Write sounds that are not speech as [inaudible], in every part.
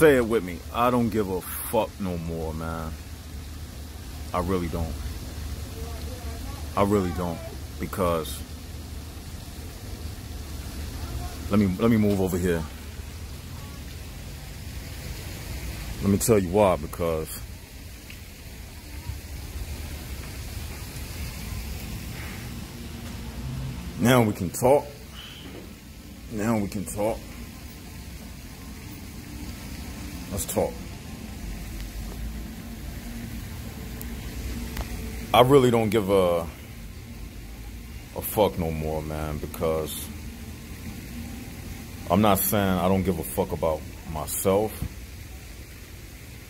Say it with me. I don't give a fuck no more, man. I really don't. I really don't. Because let me let me move over here. Let me tell you why, because now we can talk. Now we can talk. Let's talk. I really don't give a a fuck no more, man, because I'm not saying I don't give a fuck about myself,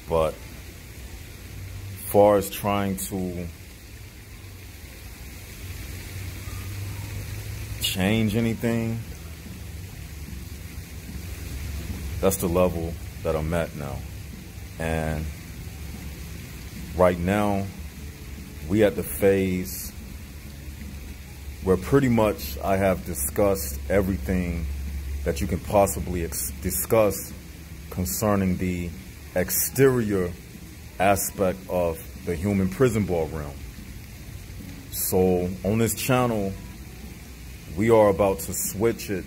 but far as trying to change anything, that's the level that I'm at now. And right now, we at the phase where pretty much I have discussed everything that you can possibly discuss concerning the exterior aspect of the human prison bar realm. So on this channel, we are about to switch it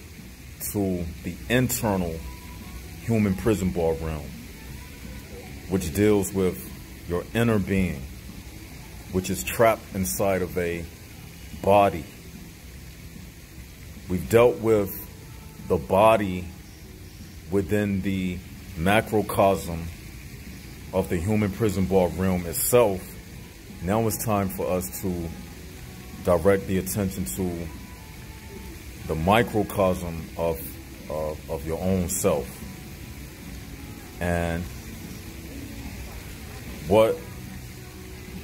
to the internal human prison bar realm, which deals with your inner being, which is trapped inside of a body. We've dealt with the body within the macrocosm of the human prison bar realm itself. Now it's time for us to direct the attention to the microcosm of, of, of your own self. And what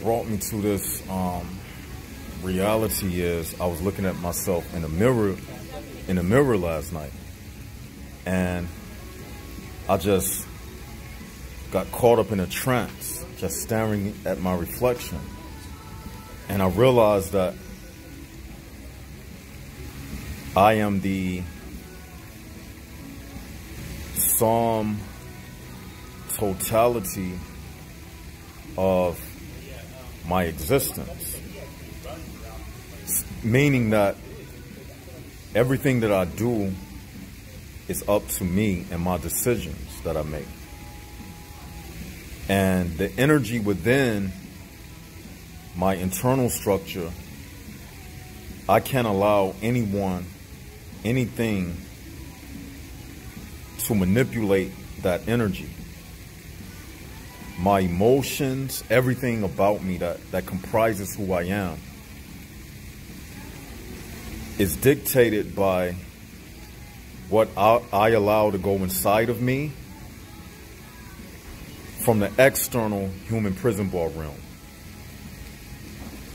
brought me to this um, reality is I was looking at myself in a mirror in the mirror last night. And I just got caught up in a trance just staring at my reflection. And I realized that I am the Psalm totality of my existence. Meaning that everything that I do is up to me and my decisions that I make. And the energy within my internal structure, I can't allow anyone, anything to manipulate that energy my emotions, everything about me that, that comprises who I am is dictated by what I, I allow to go inside of me from the external human prison bar realm.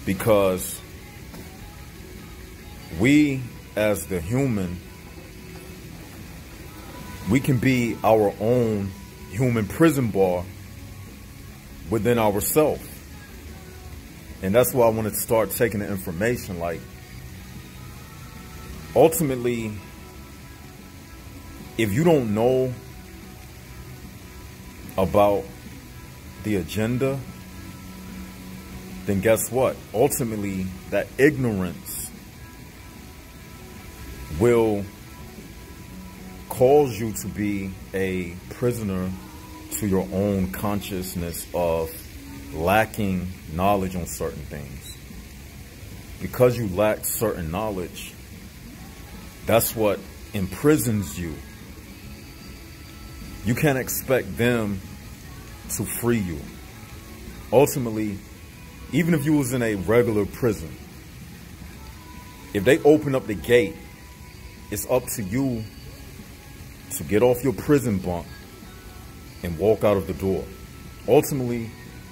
Because we as the human, we can be our own human prison bar within ourselves. And that's why I wanted to start taking the information. Like, ultimately, if you don't know about the agenda, then guess what? Ultimately, that ignorance will cause you to be a prisoner to your own consciousness of lacking knowledge on certain things. Because you lack certain knowledge, that's what imprisons you. You can't expect them to free you. Ultimately, even if you was in a regular prison, if they open up the gate, it's up to you to get off your prison bunk and walk out of the door. Ultimately,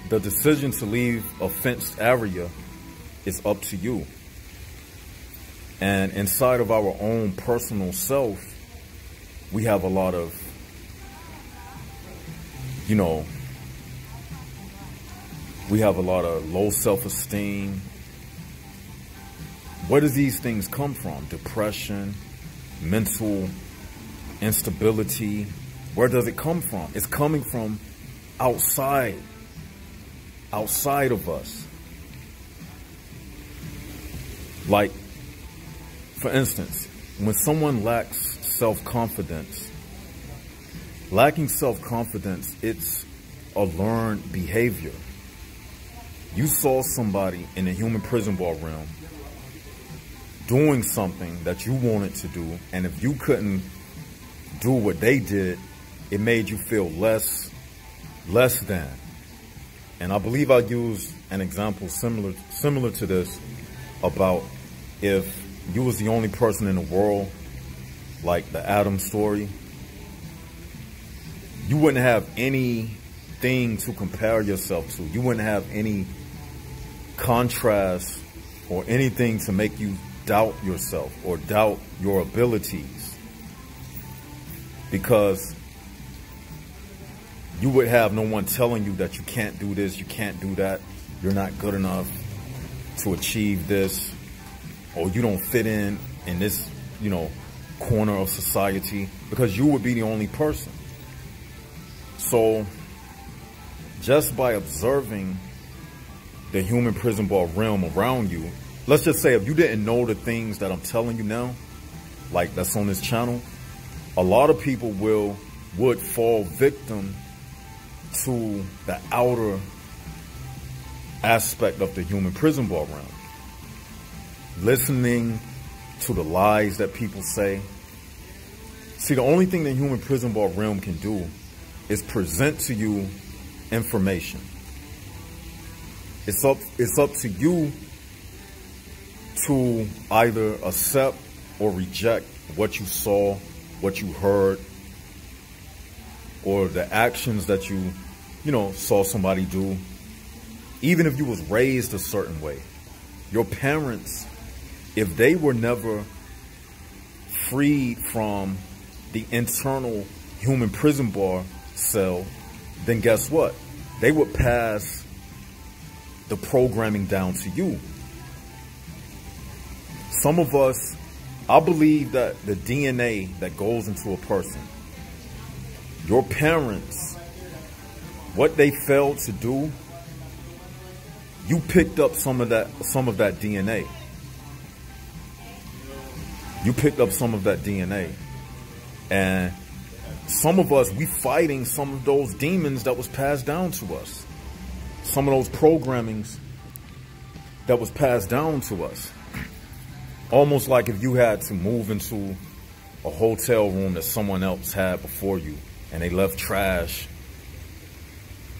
the decision to leave a fenced area is up to you. And inside of our own personal self, we have a lot of, you know, we have a lot of low self-esteem. Where does these things come from? Depression, mental instability, Where does it come from? It's coming from outside, outside of us. Like, for instance, when someone lacks self-confidence, lacking self-confidence, it's a learned behavior. You saw somebody in the human prison bar realm doing something that you wanted to do, and if you couldn't do what they did, it made you feel less, less than. And I believe I used an example similar, similar to this about if you was the only person in the world, like the Adam story, you wouldn't have anything to compare yourself to. You wouldn't have any contrast or anything to make you doubt yourself or doubt your abilities. Because you would have no one telling you that you can't do this, you can't do that, you're not good enough to achieve this, or you don't fit in in this, you know, corner of society because you would be the only person. So just by observing the human prison bar realm around you, let's just say if you didn't know the things that I'm telling you now, like that's on this channel, a lot of people will would fall victim to the outer aspect of the human prison bar realm. Listening to the lies that people say. See, the only thing the human prison bar realm can do is present to you information. It's up, it's up to you to either accept or reject what you saw, what you heard, or the actions that you, you know, saw somebody do. Even if you was raised a certain way, your parents, if they were never freed from the internal human prison bar cell, then guess what? They would pass the programming down to you. Some of us, I believe that the DNA that goes into a person your parents, what they failed to do, you picked up some of that some of that DNA. You picked up some of that DNA. And some of us, we fighting some of those demons that was passed down to us. Some of those programmings that was passed down to us. Almost like if you had to move into a hotel room that someone else had before you and they left trash,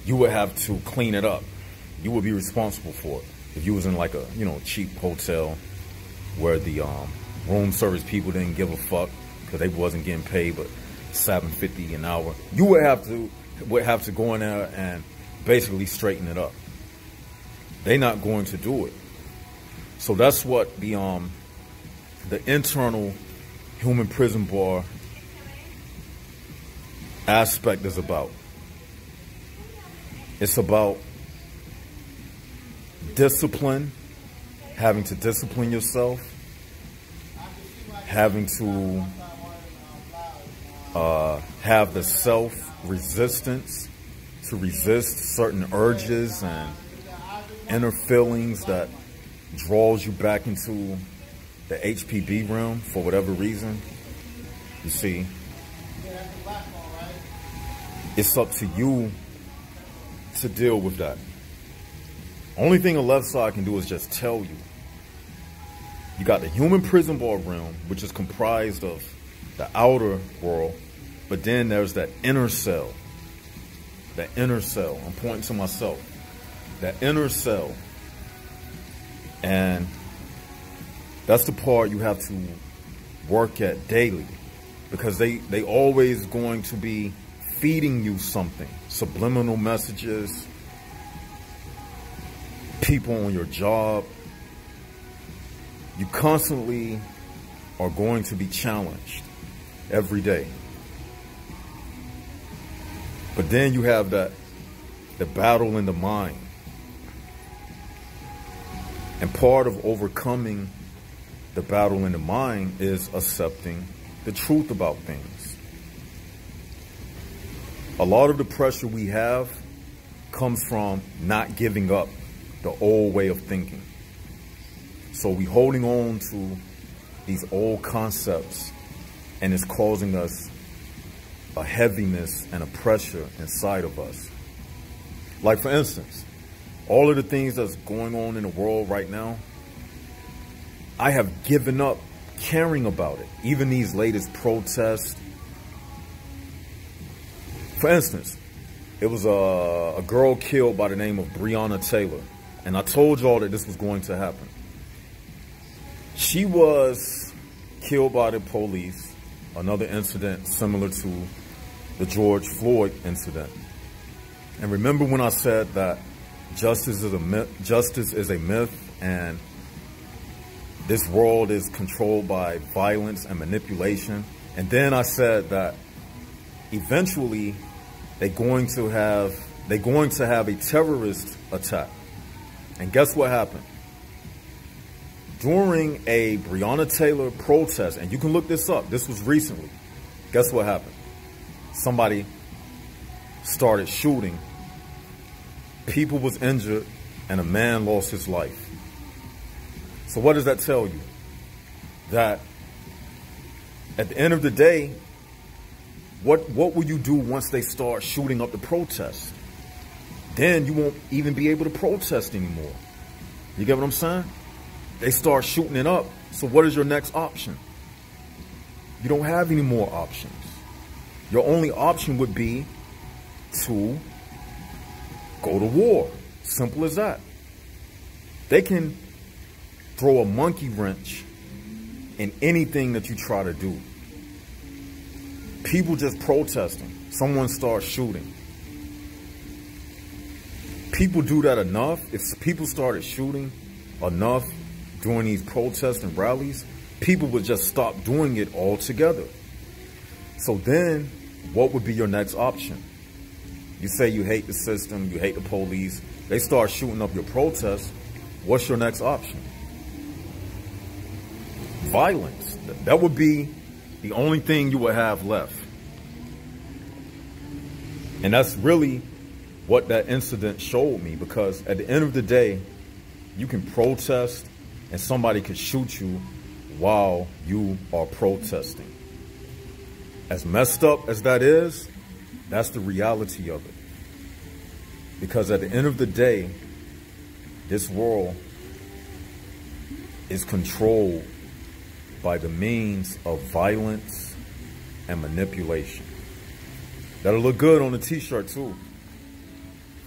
you would have to clean it up. You would be responsible for it. If you was in like a, you know, cheap hotel where the um, room service people didn't give a fuck because they wasn't getting paid but 750 an hour, you would have to would have to go in there and basically straighten it up. They're not going to do it. So that's what the um the internal human prison bar aspect is about. It's about discipline, having to discipline yourself, having to uh, have the self resistance to resist certain urges and inner feelings that draws you back into the HPB realm for whatever reason. You see, it's up to you to deal with that. Only thing the left side can do is just tell you. You got the human prison bar realm, which is comprised of the outer world, but then there's that inner cell. That inner cell. I'm pointing to myself. That inner cell. And that's the part you have to work at daily because they they always going to be feeding you something. Subliminal messages, people on your job. You constantly are going to be challenged every day. But then you have that the battle in the mind. And part of overcoming the battle in the mind is accepting the truth about things. A lot of the pressure we have comes from not giving up the old way of thinking. So we holding on to these old concepts and it's causing us a heaviness and a pressure inside of us. Like for instance, all of the things that's going on in the world right now, I have given up caring about it. Even these latest protests. For instance, it was a, a girl killed by the name of Breonna Taylor. And I told y'all that this was going to happen. She was killed by the police. Another incident similar to the George Floyd incident. And remember when I said that justice is a myth, justice is a myth and this world is controlled by violence and manipulation. And then I said that eventually they're going to have they're going to have a terrorist attack. And guess what happened? During a Breonna Taylor protest, and you can look this up, this was recently. Guess what happened? Somebody started shooting. People was injured and a man lost his life. So what does that tell you? That at the end of the day, what, what will you do once they start shooting up the protests? Then you won't even be able to protest anymore. You get what I'm saying? They start shooting it up. So what is your next option? You don't have any more options. Your only option would be to go to war. Simple as that. They can throw a monkey wrench in anything that you try to do people just protesting. Someone starts shooting. People do that enough. If people started shooting enough during these protests and rallies, people would just stop doing it altogether. So then, what would be your next option? You say you hate the system, you hate the police. They start shooting up your protests. What's your next option? Violence. That would be the only thing you would have left. And that's really what that incident showed me because at the end of the day, you can protest and somebody could shoot you while you are protesting. As messed up as that is, that's the reality of it. Because at the end of the day, this world is controlled by the means of violence and manipulation. That'll look good on the t-shirt too.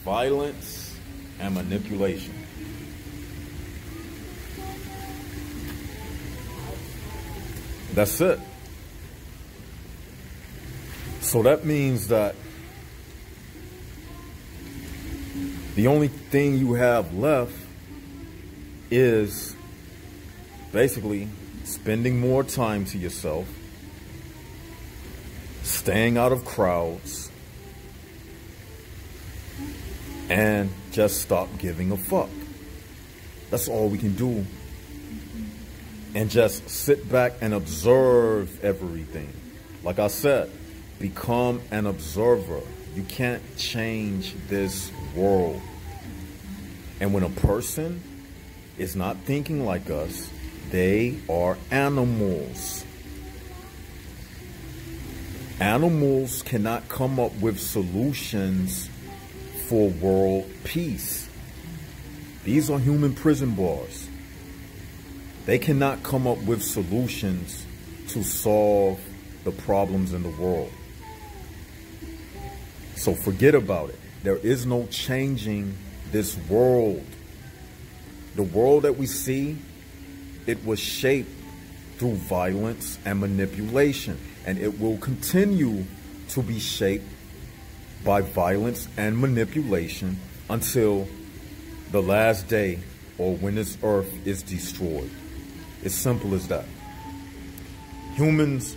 Violence and manipulation. That's it. So that means that the only thing you have left is basically spending more time to yourself, staying out of crowds, and just stop giving a fuck. That's all we can do. And just sit back and observe everything. Like I said, become an observer. You can't change this world. And when a person is not thinking like us, they are animals. Animals cannot come up with solutions for world peace. These are human prison bars. They cannot come up with solutions to solve the problems in the world. So forget about it. There is no changing this world. The world that we see it was shaped through violence and manipulation, and it will continue to be shaped by violence and manipulation until the last day or when this earth is destroyed. It's simple as that. Humans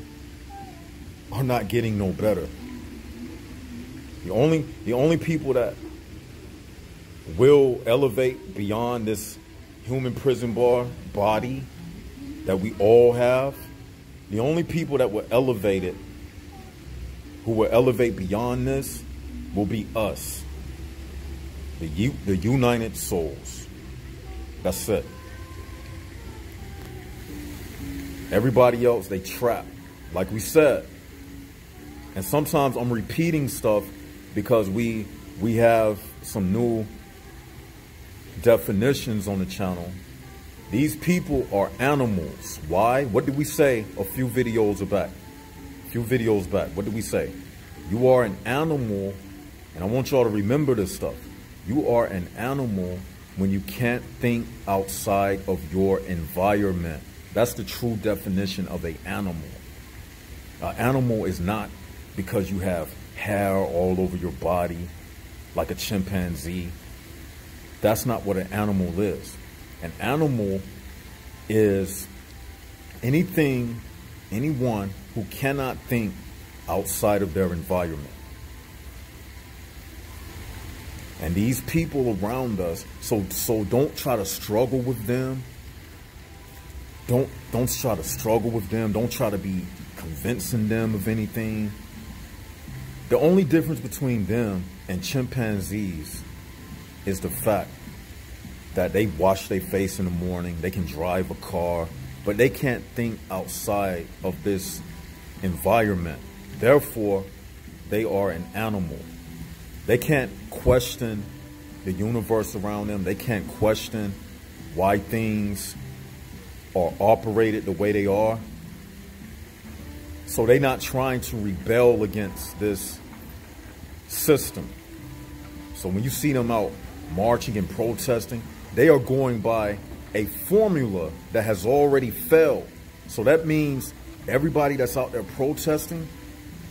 are not getting no better. The only the only people that will elevate beyond this human prison bar body that we all have, the only people that were elevated who will elevate beyond this will be us, the, U, the united souls. That's it. Everybody else, they trap. Like we said. And sometimes I'm repeating stuff because we we have some new definitions on the channel. These people are animals. Why? What did we say a few videos back? A few videos back. What did we say? You are an animal, and I want y'all to remember this stuff. You are an animal when you can't think outside of your environment. That's the true definition of an animal. An animal is not because you have hair all over your body like a chimpanzee. That's not what an animal is. An animal is anything, anyone who cannot think outside of their environment. And these people around us, so so don't try to struggle with them. Don't don't try to struggle with them. Don't try to be convincing them of anything. The only difference between them and chimpanzees is the fact that they wash their face in the morning, they can drive a car, but they can't think outside of this environment. Therefore, they are an animal. They can't question the universe around them. They can't question why things are operated the way they are. So they're not trying to rebel against this system. So when you see them out marching and protesting, they are going by a formula that has already failed. So that means everybody that's out there protesting,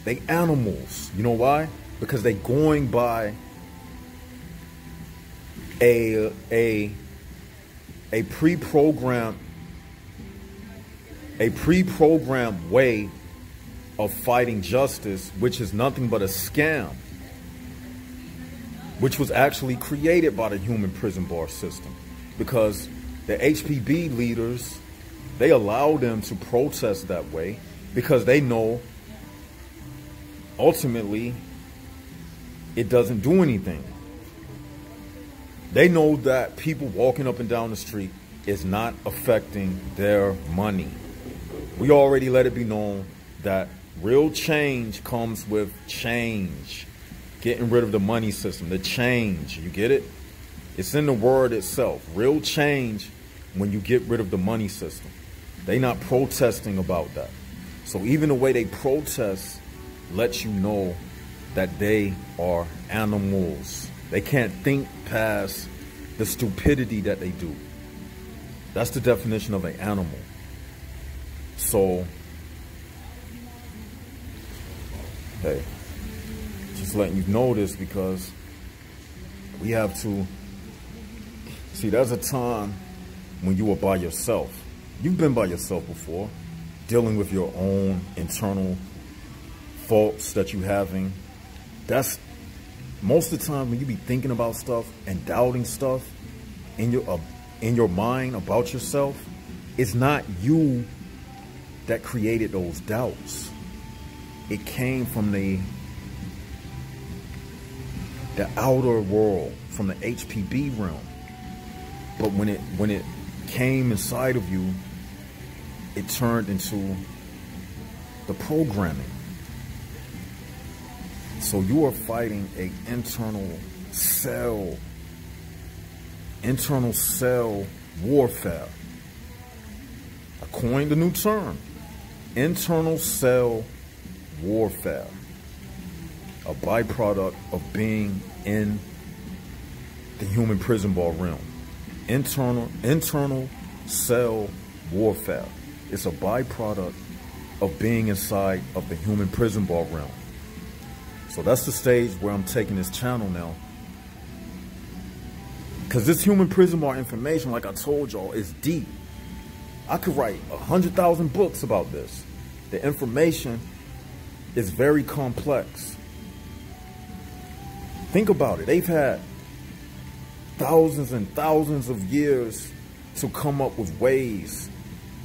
they animals. You know why? Because they're going by a a a pre-programmed a pre-programmed way of fighting justice, which is nothing but a scam, which was actually created by the human prison bar system. Because the HPB leaders, they allow them to protest that way because they know ultimately it doesn't do anything. They know that people walking up and down the street is not affecting their money. We already let it be known that Real change comes with change. Getting rid of the money system, the change. You get it? It's in the word itself. Real change when you get rid of the money system. They not protesting about that. So even the way they protest lets you know that they are animals. They can't think past the stupidity that they do. That's the definition of an animal. So hey, just letting you know this because we have to see there's a time when you are by yourself. You've been by yourself before, dealing with your own internal faults that you having. That's most of the time when you be thinking about stuff and doubting stuff in your uh, in your mind about yourself, it's not you that created those doubts it came from the the outer world, from the HPB realm. But when it when it came inside of you, it turned into the programming. So you are fighting a internal cell, internal cell warfare. I coined a new term, internal cell warfare, a byproduct of being in the human prison bar realm. Internal, internal cell warfare. It's a byproduct of being inside of the human prison bar realm. So that's the stage where I'm taking this channel now. Because this human prison bar information, like I told y'all, is deep. I could write a 100,000 books about this. The information is very complex. Think about it. They've had thousands and thousands of years to come up with ways,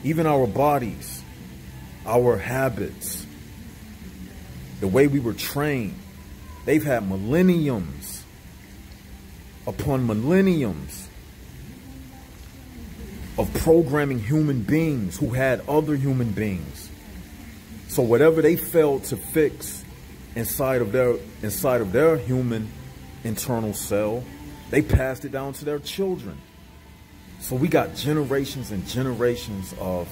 even our bodies, our habits, the way we were trained. They've had millenniums upon millenniums of programming human beings who had other human beings. So whatever they failed to fix inside of their inside of their human internal cell, they passed it down to their children. So we got generations and generations of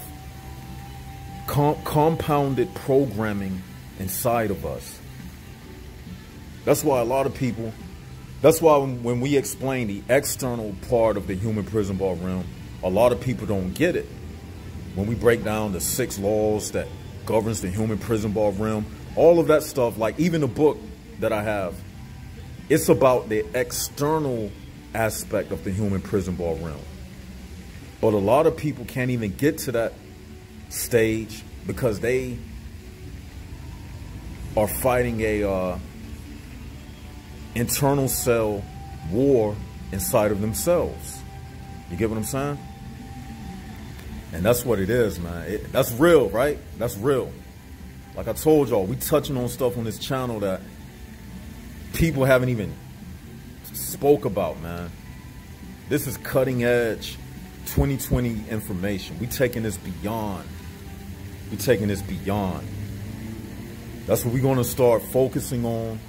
com compounded programming inside of us. That's why a lot of people, that's why when we explain the external part of the human prison bar realm, a lot of people don't get it. When we break down the six laws that governs the human prison bar realm, all of that stuff, like even the book that I have, it's about the external aspect of the human prison bar realm. But a lot of people can't even get to that stage because they are fighting a uh, internal cell war inside of themselves. You get what I'm saying? And that's what it is, man. It, that's real, right? That's real. Like I told y'all, we touching on stuff on this channel that people haven't even spoke about, man. This is cutting edge 2020 information. We taking this beyond. We taking this beyond. That's what we're going to start focusing on,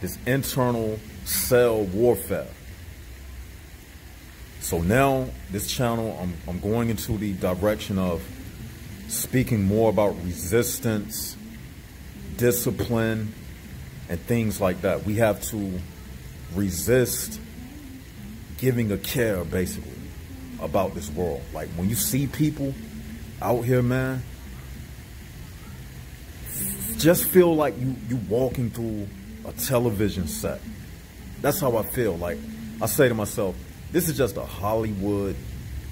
this internal cell warfare. So now this channel, I'm, I'm going into the direction of speaking more about resistance, discipline, and things like that. We have to resist giving a care, basically, about this world. Like when you see people out here, man, just feel like you you walking through a television set. That's how I feel. Like I say to myself, this is just a Hollywood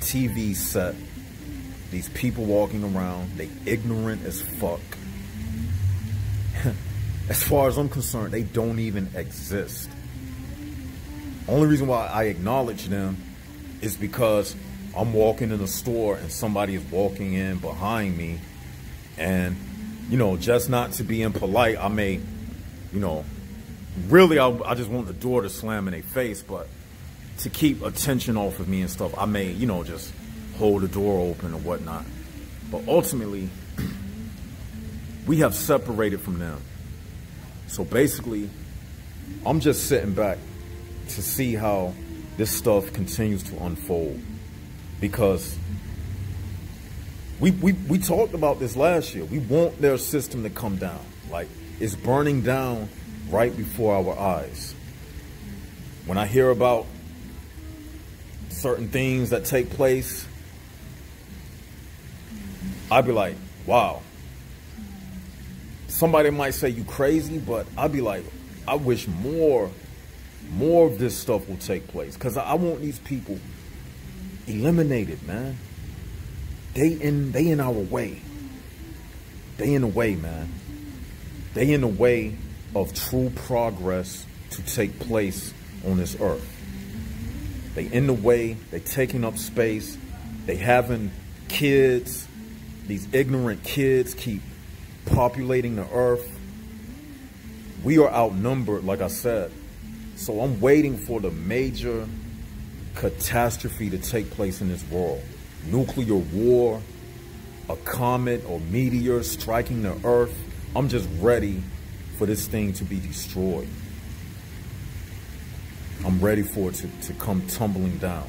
TV set. These people walking around, they ignorant as fuck. [laughs] as far as I'm concerned, they don't even exist. Only reason why I acknowledge them is because I'm walking in a store and somebody is walking in behind me and you know, just not to be impolite, I may, you know, really I, I just want the door to slam in their face, but to keep attention off of me and stuff, I may, you know, just hold the door open or whatnot. But ultimately, we have separated from them. So basically, I'm just sitting back to see how this stuff continues to unfold. Because we, we, we talked about this last year. We want their system to come down. Like, it's burning down right before our eyes. When I hear about certain things that take place, I'd be like, wow. Somebody might say you crazy, but I'd be like, I wish more, more of this stuff will take place. Because I want these people eliminated, man. They in they in our way. They in the way, man. They in the way of true progress to take place on this earth. They in the way, they taking up space, they having kids, these ignorant kids keep populating the earth. We are outnumbered, like I said. So I'm waiting for the major catastrophe to take place in this world. Nuclear war, a comet or meteor striking the earth. I'm just ready for this thing to be destroyed. I'm ready for it to, to come tumbling down.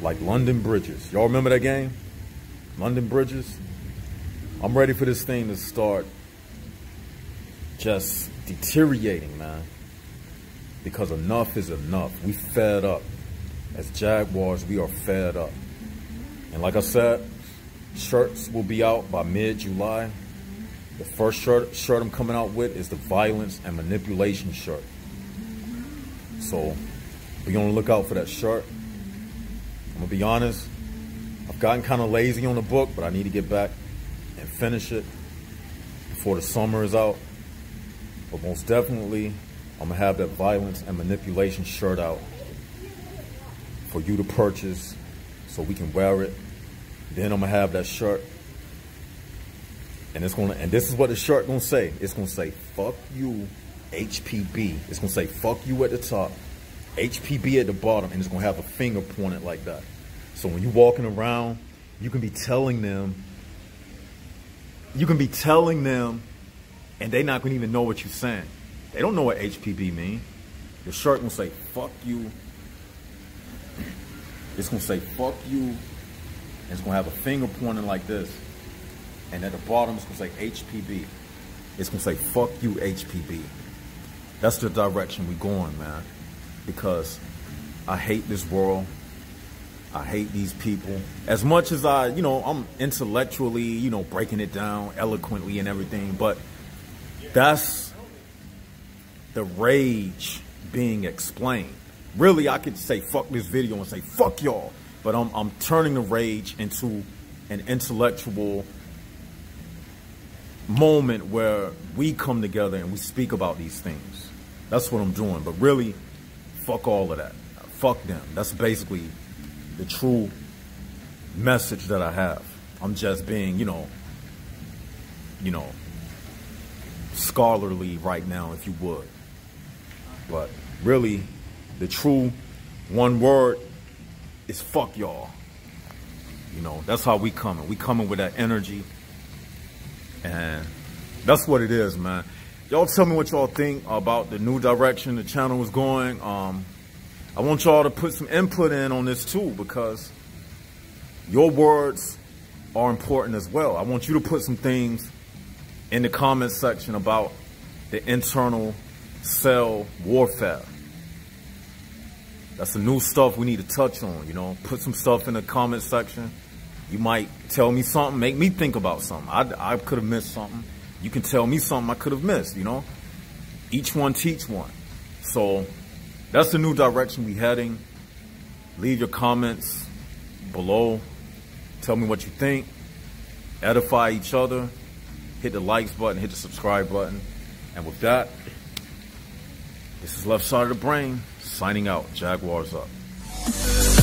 Like London Bridges. Y'all remember that game? London Bridges? I'm ready for this thing to start just deteriorating, man. Because enough is enough. We fed up. As Jaguars, we are fed up. And like I said, shirts will be out by mid-July. The first shirt, shirt I'm coming out with is the violence and manipulation shirt. So be on the lookout for that shirt. I'm gonna be honest, Gotten kind of lazy on the book, but I need to get back and finish it before the summer is out. But most definitely, I'm gonna have that violence and manipulation shirt out for you to purchase so we can wear it. Then I'm gonna have that shirt And it's gonna and this is what the shirt gonna say. It's gonna say fuck you HPB. It's gonna say fuck you at the top, HPB at the bottom, and it's gonna have a finger pointed like that. So when you're walking around, you can be telling them, you can be telling them, and they're not gonna even know what you're saying. They don't know what HPB mean. The shirt gonna say fuck you. It's gonna say fuck you. And it's gonna have a finger pointing like this. And at the bottom, it's gonna say HPB. It's gonna say fuck you HPB. That's the direction we going, man. Because I hate this world. I hate these people. As much as I, you know, I'm intellectually, you know, breaking it down eloquently and everything, but that's the rage being explained. Really, I could say fuck this video and say fuck y'all, but I'm, I'm turning the rage into an intellectual moment where we come together and we speak about these things. That's what I'm doing. But really, fuck all of that. Fuck them. That's basically the true message that I have. I'm just being, you know, you know, scholarly right now, if you would. But really, the true one word is fuck y'all. You know, that's how we coming. We coming with that energy. And that's what it is, man. Y'all tell me what y'all think about the new direction the channel is going. Um, I want y'all to put some input in on this too because your words are important as well. I want you to put some things in the comment section about the internal cell warfare. That's the new stuff we need to touch on, you know. Put some stuff in the comment section. You might tell me something, make me think about something. I, I could have missed something. You can tell me something I could have missed, you know. Each one teach one. So that's the new direction we're heading. Leave your comments below. Tell me what you think. Edify each other. Hit the likes button, hit the subscribe button. And with that, this is Left Side of the Brain, signing out. Jaguars up.